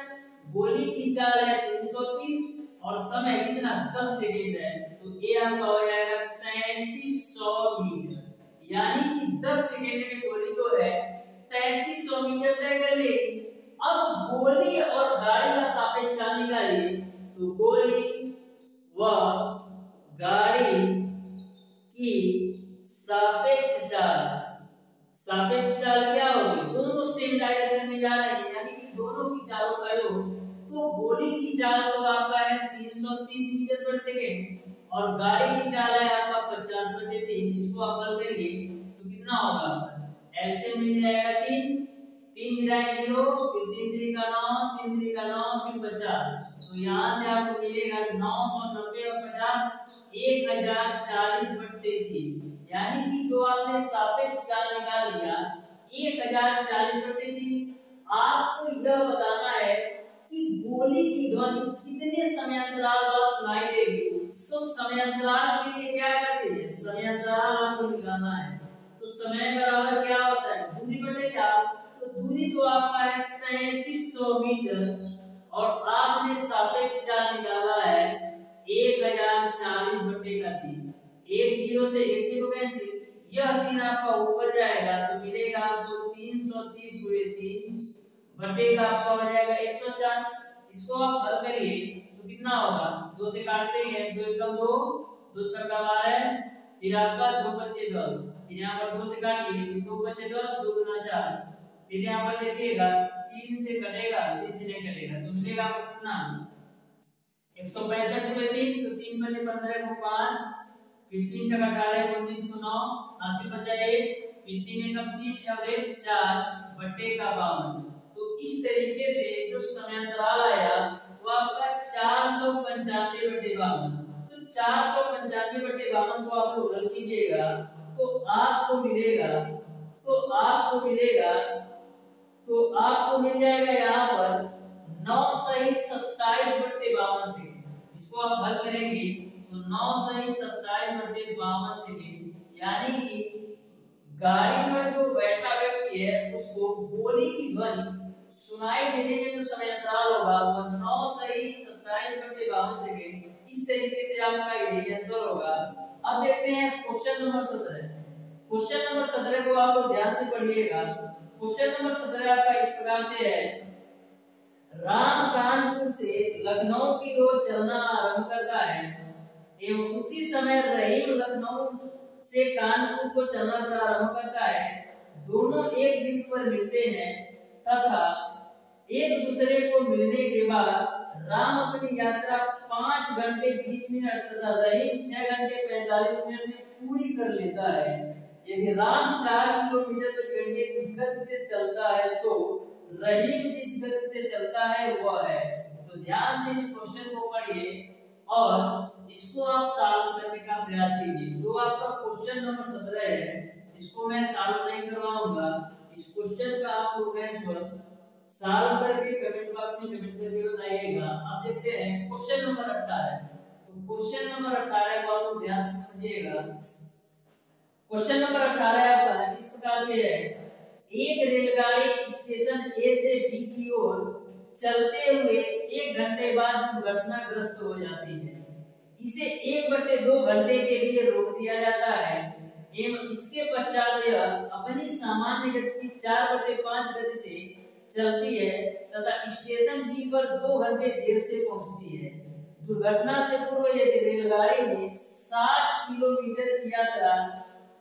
गोली की चाल है तीन सौ तीस और समय कितना? दस सेकेंड है। तो ये आपका हो जाएगा तैतीस सौ मीटर। यानी कि दस सेकेंड में गोली तो है तैतीस सौ मीटर तय कर ली। अब गोली और गाड़ी का सापेक्ष चाल निकालिए। तो गोली व गाड़ी की सापेक्ष चाल। सापेक्ष चाल क्या होगी? दोनों सेम डायरेक्शन में जा रही है। यानी कि दोनों की चालों का योग। तो गोली की चाल तो आपका है? 330 मीटर पर सेकेंड। और गाड़ी की चाल है आपका 50 बटे 3 इसको आप हल करिए तो कितना होगा एलसीएम मिल जाएगा 3 3 जाए 0 फिर 3 3 का 9 3 3 का 9 फिर 50 तो यहाँ से आपको मिलेगा नौ सौ नब्बे और पचास। एक हज़ार चालीस बट्टे तीन। यानी कि जो आपने सापेक्ष चाल निकाल लिया एक हज़ार चालीस बट्टे तीन। आपको यह बताना है कि गोली की ध्वनि कितने समय अंतराल बाद सुनाई देगी। तो समय अंतराल के लिए क्या करते हैं? समय अंतराल आपको निकालना है। तो समय बराबर क्या होता है? दूरी बटे चार। तो दूरी तो आपका है तैतीस सौ मीटर। और आपने सापेक्ष चाल निकाला है एक हज़ार चालीस बटे का तीन। एक ज़ीरो से एक ज़ीरो कैंसिल यह तीन आपका ऊपर जाएगा तो मिलेगा आपको तीन सौ तीस गुणे तीन बटे का आपका हो जाएगा एक सौ चार। इसको आप हल करिए तो कितना होगा? दो से काटते हैं दो एकम दो दो छक्का बारह फिर आपका दो पच्चे दस। फिर यहाँ पर दो से काटिए दो पच्चे दस, दो गुना चार। फिर यहाँ पर देखिएगा, तीन से कटेगा, तीन से नहीं कटेगा तो मिलेगा आपको कितना? एक सौ पैंसठ गुणे तीन तो तीन बचे पंद्रह को पाँच फिर तीन छः अठारह उन्नीस को नौ अस्सी बचा एक फिर तीन एकम तीन एक चार बटे का बावन। तो इस तरीके से जो समय अंतराल आया, वो आपका चार सौ पंचानवे बटे बावन। तो चार सौ पंचानवे बटे बावन को आप लोग हल कीजिएगा तो आपको मिलेगा तो आपको मिलेगा तो आपको मिल जाएगा यहाँ पर नौ सही सत्ताईस बट्टे बावन से। इसको आप हल करेंगे तो नौ सही सत्ताईस बट्टे बावन सेकेंड यानी कि गाड़ी पर जो बैठा व्यक्ति है, उसको गोली की ध्वनि सुनाई देने में जो समय अंतराल होगा, वो नौ सही सत्ताईस बट्टे बावन सेकेंड इस तरीके से आपका यही आंसर होगा। अब देखते हैं क्वेश्चन नंबर सत्रह। क्वेश्चन नंबर सत्रह को आप लोग ध्यान से पढ़िएगा। क्वेश्चन नंबर सत्रह आपका इस प्रकार से है। राम कानपुर से लखनऊ की ओर चलना आरंभ करता है। एवं उसी समय रहीम लखनऊ से कानपुर को चलना प्रारंभ करता है। दोनों एक दिन पर मिलते हैं, तथा एक दूसरे को मिलने के बाद राम अपनी यात्रा पाँच घंटे बीस मिनट तथा रहीम छह घंटे पैंतालीस मिनट में पूरी कर लेता है। यदि राम चार किलोमीटर प्रति घंटे गति से चलता है तो रहीम जिस गति से चलता है, वह है। तो ध्यान से इस क्वेश्चन को पढ़िए और इसको आप सॉल्व करने का प्रयास कीजिए। जो आपका क्वेश्चन नंबर सत्रह है, इसको मैं सॉल्व नहीं करवाऊँगा। इस क्वेश्चन का आप लोग सॉल्व करके कमेंट बॉक्स में कमेंट करके बताइएगा। अब देखते हैं क्वेश्चन नंबर 18 तो क्वेश्चन नंबर 18 को आप लोग ध्यान से समझिएगा। क्वेश्चन नंबर अठारह आपका इस प्रकार से है? एक रेलगाड़ी स्टेशन ए से बी की ओर चलते हुए एक घंटे बाद दुर्घटनाग्रस्त हो जाती है। इसे एक बटे दो घंटे के लिए रोक दिया जाता है। एवं इसके पश्चात यह अपनी सामान्य गति की चार बटे पाँच गति से चलती है तथा स्टेशन बी पर दो घंटे देर से पहुँचती है। दुर्घटना से पूर्व यदि रेलगाड़ी ने 60 किलोमीटर की यात्रा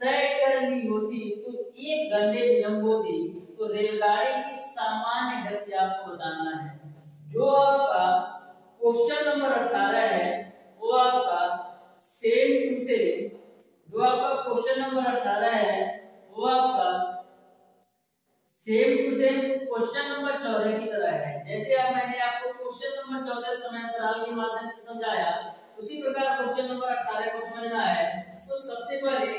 तय करनी होती तो एक घंटे विलंब होती तो रेलगाड़ी की सामान्य गति आपको बताना है। जो आपका क्वेश्चन नंबर अठारह है वो आपका सेम टू सेम जो आपका क्वेश्चन नंबर अठारह है, वो आपका same to same question number चौदह की तरह है। जैसे अब मैंने आपको क्वेश्चन नंबर चौदह समय अंतराल के माध्यम से समझाया, उसी प्रकार क्वेश्चन नंबर अठारह को समझना है। तो सबसे पहले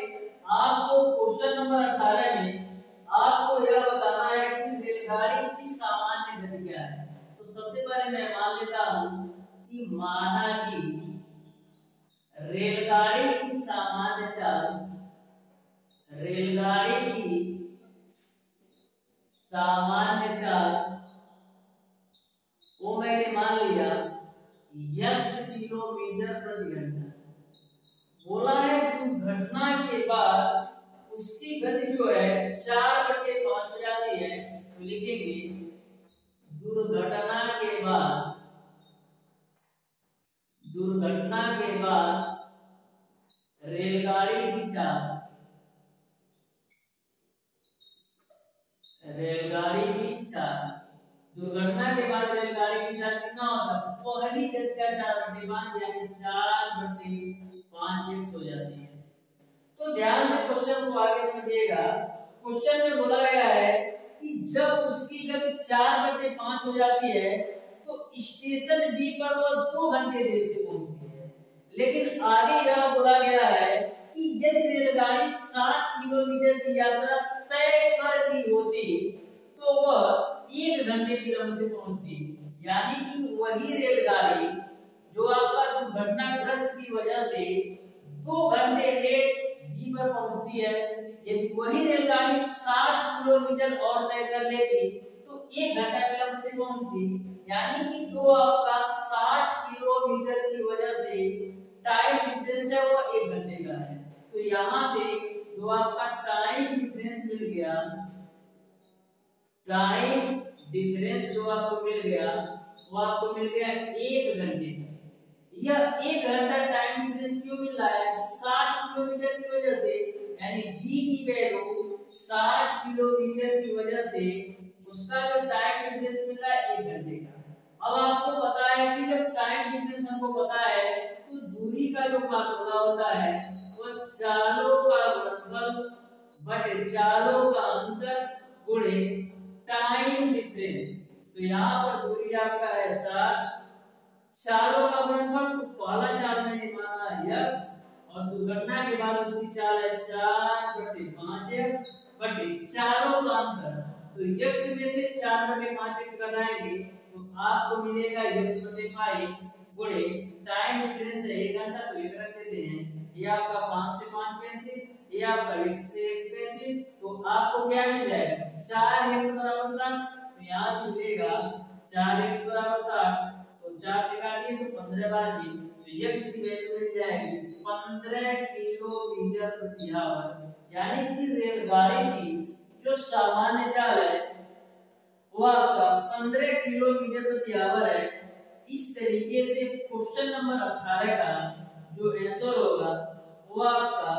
आपको क्वेश्चन नंबर अठारह में आपको यह बताना है कि रेलगाड़ी की सामान्य गति क्या है। तो सबसे पहले मैं मान लेता हूँ कि माना कि रेलगाड़ी की सामान्य चाल। रेलगाड़ी की सामान्य चाल। वो मैंने मान लिया यक्स किलोमीटर प्रति घंटा बोला है, दुर्घटना के बाद उसकी गति जो है, चार बटे पाँच हो जाती है। तो लिखेंगे, दुर्घटना के बाद दुर्घटना के बाद रेलगाड़ी चाल रेलगाड़ी की चाल दुर्घटना के बाद रेलगाड़ी की चाल कितना होता है? पहली गति का चार बटे पाँच, यानी चार बटे पाँच एक्स हो जाती है। तो ध्यान से क्वेश्चन को आगे समझिएगा। क्वेश्चन में बोला गया है कि जब उसकी गति चार बटे पाँच हो जाती है तो स्टेशन बी पर वो दो घंटे देर से पहुँचती है। लेकिन आगे यह बोला गया है कि यदि रेलगाड़ी 60 किलोमीटर की यात्रा तय कर ली होती तो वह एक घंटे की विलंब से पहुँचती। यानी कि वही रेलगाड़ी जो आपका दुर्घटनाग्रस्त की वजह से दो घंटे लेट बी पर पहुँचती है, यदि वही रेलगाड़ी 60 किलोमीटर और तय कर लेती तो एक घंटा विलंब से पहुँचती। यानी कि जो आपका 60 किलोमीटर की वजह से टाइम डिफरेंस है, वो एक घंटे का है। तो यहाँ से जो आपका टाइम डिफरेंस मिल गया, टाइम डिफरेंस जो आपको मिल गया, वो आपको मिल गया एक घंटे यह एक घंटा टाइम डिफरेंस क्यों मिल रहा है? 60 किलोमीटर की वजह से, यानी डी की वैल्यू 60 किलोमीटर की वजह से, उसका जो टाइम डिफरेंस मिल रहा है एक घंटे का। अब आपको पता है कि जब टाइम डिफरेंस हमको पता है तो दूरी का जो फार्मूला होता है वो चालों का गुणनफल बटे चालों का अंतर गुणे टाइम डिफरेंस तो यहाँ पर दूरी आपका है सात। चालों का गुणनफल तो पहला चाल मैंने माना यक्स, और दुर्घटना के बाद उसकी चाल है चार बटे पाँच बटे चालों का अंतर। तो यक्स में से चार बटे पाँच एक्स तो आपको मिलेगा यक्स बटे फाइव गुणे टाइम डिफरेंस है एक घंटा तो एक रख देते हैं। ये आपका पाँच से पाँच कैंसिल ये आपका x से x कैंसिल तो आपको क्या मिल जाएगा चार एक्स बराबर साठ तो यहाँ से मिलेगा चार एक्स बराबर साठ तो चार से काटिए तो पंद्रह बार की तो x की वैल्यू मिल जाएगी पंद्रह किलोमीटर प्रति आवर यानी कि रेलगाड़ी की जो सामान्य चाल है वो आपका पंद्रह किलोमीटर प्रति आवर है। इस तरीके से क्वेश्चन नंबर अठारह का जो आंसर होगा, वो आपका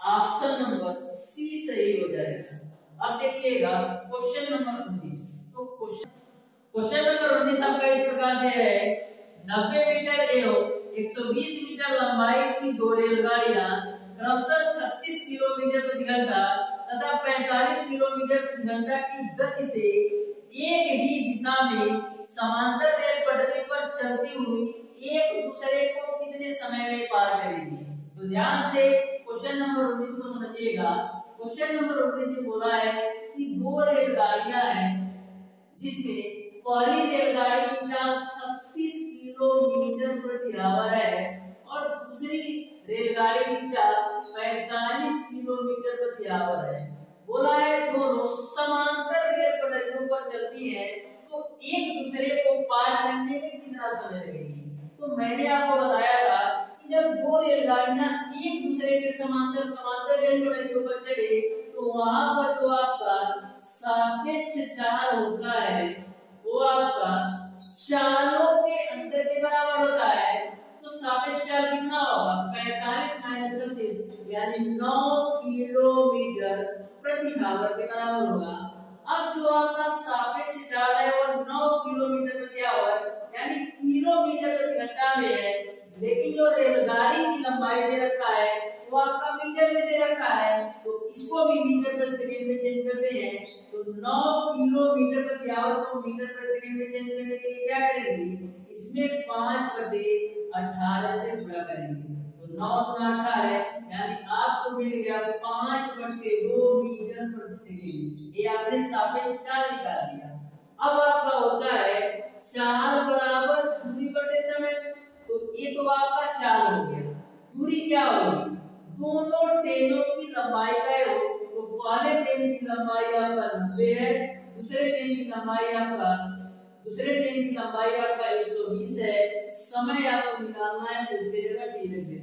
ऑप्शन नंबर सी सही हो जाएगा। अब देखिएगा क्वेश्चन नंबर 19 तो क्वेश्चन क्वेश्चन नंबर 19 आपका इस प्रकार से है। 90 मीटर एवं 120 मीटर लंबाई की दो रेलगाड़ियाँ, क्रमशः 36 किलोमीटर प्रति घंटा तथा 45 किलोमीटर प्रति घंटा की गति से एक ही दिशा में समांतर रेल पटरी पर चलती हुई एक दूसरे को कितने समय में पार करेगी? तो ध्यान से क्वेश्चन नंबर उन्नीस को समझिएगा। क्वेश्चन नंबर उन्नीस में बोला है कि दो रेलगाड़ियाँ हैं, जिसमें पहली रेलगाड़ी की चाल 36 किलोमीटर प्रति आवर है और दूसरी रेलगाड़ी की चाल 45 किलोमीटर प्रति आवर है। बोला है दोनों समांतर रेल पटरियों पर चलती है तो एक दूसरे को पार करने में कितना समय लगेगा? तो मैंने आपको बताया था कि जब दो रेलगाड़ियाँ एक दूसरे के समांतर समांतर रेलगाड़ियों पर चले तो वहाँ पर जो आपका सापेक्ष चाल होता है, वो आपका चालों के अंतर के बराबर होता है। तो सापेक्ष चाल कितना होगा? पैतालीस माइनस छत्तीस, यानी नौ किलोमीटर। प्रति के बराबर होगा। अब जो आपका सापेक्ष चाल है, वो 9 किलोमीटर प्रति आवर यानी किलोमीटर प्रति घंटा में है। लेकिन जो रेलगाड़ी की लंबाई दे रखा है, वो आपका मीटर मीटर में दे रखा है तो इसको भी मीटर पर सेकंड में चेंज करते हैं। तो 9 किलोमीटर प्रति आवर को मीटर पर सेकंड में चेंज करने के लिए क्या करेंगे? इसमें 5 बटे 18 से गुणा करेंगे। 9 गुना 18 यानी आपको मिल गया 5 बटे 2 मीटर सेकंड ये आपने सापेक्ष चाल निकाल दिया। अब आपका होता है चाल बराबर दूरी बटे समय तो ये तो आपका चाल हो गया। दूरी क्या होगी? दोनों टेनों की लंबाई का तो पहले टेन की लंबाई आपका नब्बे है, दूसरे टेन की लंबाई आपका, दूसरे टेन की लंबाई आपका 120 है। समय आपको निकालना है तो इसके जगह टी हूँ तो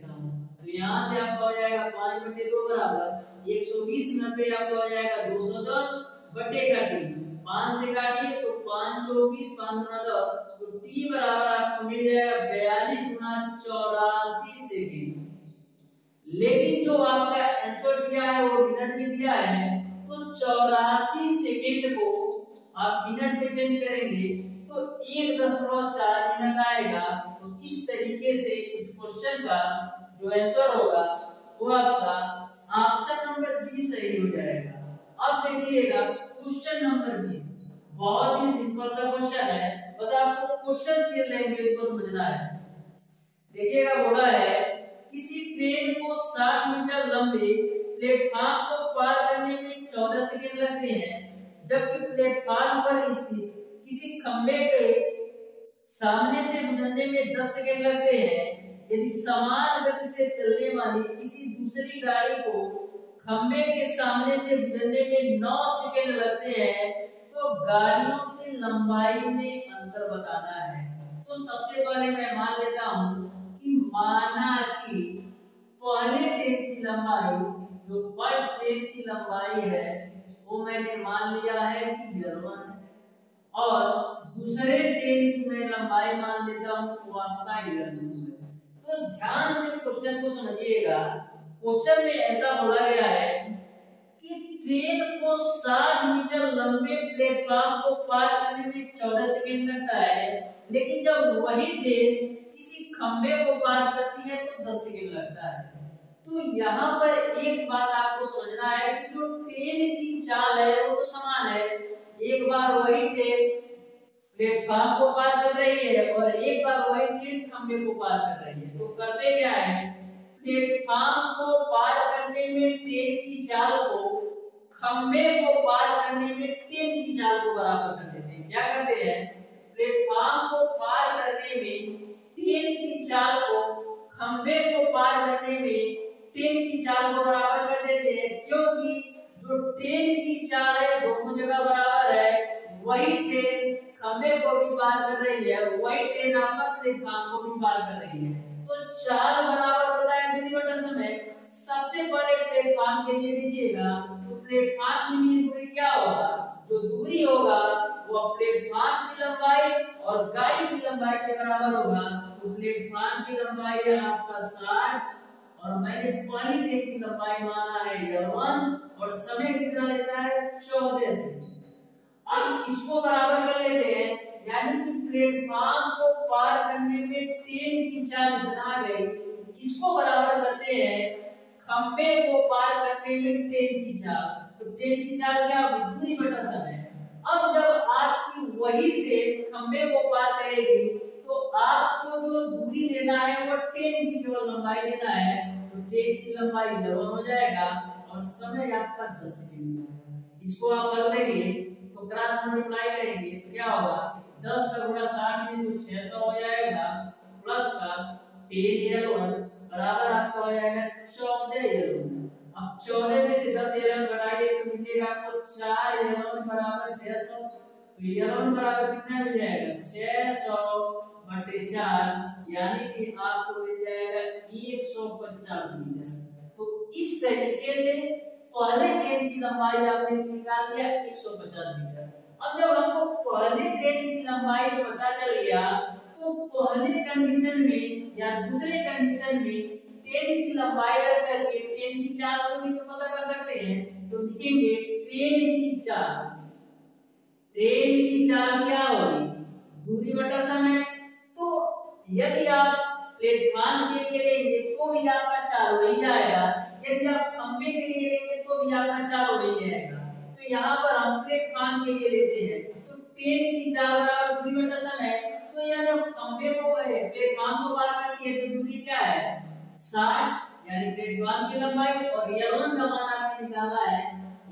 यहाँ से आपका हो जाएगा पाँच बटे दो बराबर एक सौ बीस, नब्बे आपका हो जाएगा दो सौ दस बटे का टी पाँच से काटिए तो पाँच चौबीस, पाँच गुना दस तो टी बराबर आपको मिल जाएगा बयालीस गुना चौरासी सेकेंड। लेकिन जो आपका आंसर दिया है, वो मिनट में दिया है तो चौरासी सेकेंड को आप मिनट में चेंज करेंगे तो एक दशमलव चार मिनट आएगा। तो इस तरीके से इस क्वेश्चन का जो आंसर होगा, वो आपका ऑप्शन नंबर बी सही हो जाएगा। अब देखिएगा क्वेश्चन नंबर 20 बहुत ही सिंपल सा क्वेश्चन है। बस आपको क्वेश्चन की लैंग्वेज को समझना है। देखिएगा, बोला है, किसी ट्रेन को 60 मीटर लंबे प्लेटफार्म को पार करने में 14 सेकंड लगते हैं, जबकि प्लेटफार्म पर स्थित किसी खंबे के सामने से गुजरने में 10 सेकंड लगते हैं। यदि समान गति से चलने वाली किसी दूसरी गाड़ी को खंबे के सामने से गुजरने में 9 सेकंड लगते हैं तो गाड़ियों की लंबाई में अंतर बताना है। तो सबसे पहले मैं मान लेता हूँ कि माना कि पहले ट्रेन की लंबाई, जो फ़र्स्ट ट्रेन की लंबाई है, वो मैंने मान लिया है कि जर्मन है। और दूसरे ट्रेन की मैं लंबाई मान लेता हूँ, वो आपका इलेवन है। तो ध्यान से क्वेश्चन को समझिएगा। क्वेश्चन में ऐसा बोला गया है कि ट्रेन को 60 मीटर लंबे प्लेटफॉर्म को पार करने में 14 सेकंड लगता है, लेकिन जब वही ट्रेन किसी खंबे को पार करती है तो 10 सेकंड लगता है। तो यहाँ पर एक बात आपको समझना है कि जो ट्रेन की चाल है वो तो समान है। एक बार वही ट्रेन प्लेटफॉर्म को पार कर रही है और एक बार वही ट्रेन खंबे को पार कर रही है। तो करते क्या है? प्लेटफॉर्म को पार करने में ट्रेन की चाल को, खंबे को पार करने में ट्रेन की चाल को बराबर कर देते हैं। क्या करते हैं? प्लेटफॉर्म को पार करने में ट्रेन की चाल को, खंबे को पार करने में ट्रेन की चाल को बराबर कर देते हैं। क्योंकि जो ट्रेन की चाल है, दोनों जगह बराबर है, वही ट्रेन खंबे को भी पार कर रही है वही ट्रेन आपका प्लेटफॉर्म को भी पार कर रही है। तो चाल बराबर होता है दूरी समय सबसे पहले प्लेटफॉर्म के लिए लीजिएगा तो प्लेटफॉर्म के लिए दूरी क्या होगा? जो दूरी होगा, वो प्लेटफॉर्म की लंबाई और गाड़ी की लंबाई के बराबर होगा। तो प्लेटफॉर्म की लंबाई है आपका साठ, और मैंने पहली की लंबाई माना है यवन और समय कितना लेता है? चौदह से। अब इसको बराबर कर लेते हैं, यानी कि प्लेटफॉर्म को पार करने में ट्रेन की चाल बना गई इसको बराबर करते हैं, खंबे को पार करने में ट्रेन की चाल। तो ट्रेन की चाल क्या होगी? दूरी बटा समय अब जब आपकी वही ट्रेन खंबे को पार करेगी तो आपको जो दूरी लेना है, वो ट्रेन की केवल लंबाई लेना है। तो ट्रेन की लंबाई जवन हो जाएगा और समय आपका दस सेकंड। इसको आप कर देंगे तो क्रॉस मल्टीप्लाई करेंगे तो क्या होगा? दस का गुणा साठ में तो छह सौ हो जाएगा, प्लस का टेन इलेवन बराबर आपका हो जाएगा चौदह इलेवन अब चौदह में से दस इलेवन घटाइए तो मिलेगा आपको चार इलेवन बराबर छह सौ। तो इलेवन बराबर कितना मिल जाएगा? छह सौ बटे चार, यानी कि आपको मिल जाएगा एक सौ पचास मीटर। तो इस तरीके से पहले ट्रेन की लंबाई आपने निकाल दिया एक सौ पचास मीटर। अब जब हमको पहले ट्रेन की लंबाई पता चल गया तो पहले कंडीशन में या दूसरे कंडीशन में ट्रेन की लंबाई रख करके ट्रेन की चाल भी तो पता कर सकते हैं। तो लिखेंगे ट्रेन की चाल। ट्रेन की चाल क्या होगी? दूरी बटा समय तो यदि आप प्लेटफॉर्म के लिए लेंगे तो भी आपका चाल वही आएगा यदि आप खंबे के लिए लेंगे तो भी आपका चार वही रहेगा तो यहाँ पर हम प्लेट प्लेटफॉर्म के लिए लेते हैं। तो टेन की चार बराबर दूरी बटा समय तो यह जो खंबे को प्लेटफॉर्म को पार करती है तो दूरी क्या है? साठ, यानी प्लेटफॉर्म की लंबाई और L1 का मान आपने निकाला है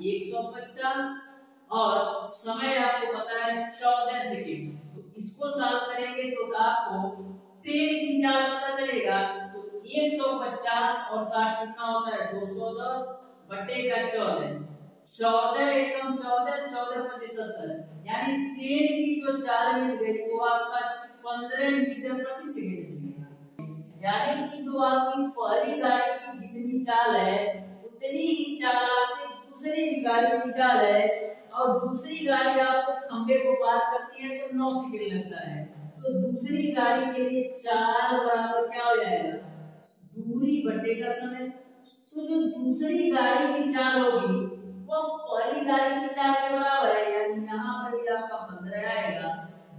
150 और समय आपको पता है 14 सेकंड। तो इसको सॉल्व करेंगे तो आपको टेन की चार पता चलेगा। 150 और 60 कितना होता है? 210 बटे का 14 14 एकम 14 14 पच्चीस, सत्तर। यानी टेन की जो चाल मिल गई, वो आपका 15 मीटर प्रति सेकंड यानी कि जो आपकी पहली गाड़ी की जितनी चाल है, उतनी ही चाल आपकी दूसरी गाड़ी की चाल है, और दूसरी गाड़ी आपको खंबे को पार करती है तो नौ सेकंड लगता है। तो दूसरी गाड़ी के लिए चार बराबर क्या हो जाएगा? दूरी बटे का समय तो जो दूसरी गाड़ी की चाल होगी, वो पहली गाड़ी की चाल के बराबर है, यानी यहाँ पर भी आपका पंद्रह आएगा।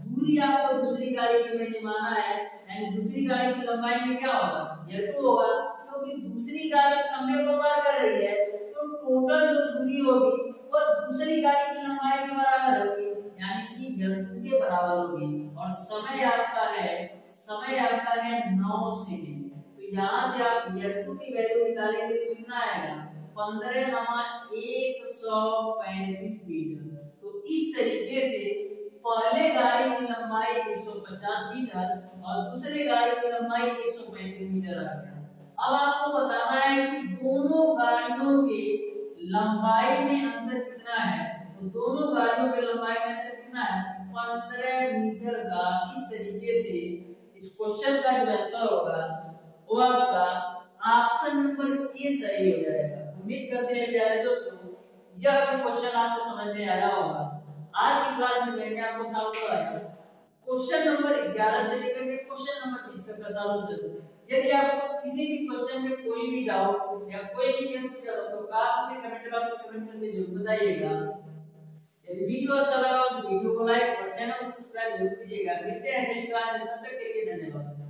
दूरी आपको दूसरी गाड़ी की मैंने माना है, यानी दूसरी गाड़ी की लंबाई में क्या होगा? ये तो होगा, क्योंकि दूसरी गाड़ी खंबे को पार कर रही है तो टोटल जो दूरी होगी, वो दूसरी गाड़ी की लंबाई के बराबर होगी, यानी कि L2 के बराबर होगी। और समय आपका है, समय आपका है 9 सेकंड। तो यहाँ से आप L2 की वैल्यू निकालेंगे तो कितना आएगा? 15 नमा 135 मीटर। तो इस तरीके से पहले गाड़ी की लंबाई 150 मीटर और दूसरे गाड़ी की लंबाई 135 मीटर आ गया। अब आपको बताना है कि दोनों गाड़ियों के लंबाई में अंतर कितना है? तो दोनों गाड़ियों के लंबाई में अंतर कितना है? पंद्रह मीटर का। इस तरीके से इस क्वेश्चन का जो आंसर होगा वो आपका ऑप्शन नंबर ए सही हो जाएगा। उम्मीद करते हैं, प्यारे दोस्तों, यह क्वेश्चन आपको समझ में आया होगा। आज की क्लास में मैंने आपको सॉल्व कराया क्वेश्चन नंबर 11 से लेकर के क्वेश्चन नंबर 20 तक का सॉल्यूशन यदि आपको किसी भी क्वेश्चन में कोई भी डाउट या कोई भी कंफ्यूजन हो तो आप उसे कमेंट बॉक्स में कमेंट करके ज़रूर बताइएगा। यदि वीडियो अच्छा लगा हो तो वीडियो को लाइक और चैनल को सब्सक्राइब ज़रूर कीजिएगा। मिलते हैं नेक्स्ट क्लास में, तब तक के लिए धन्यवाद।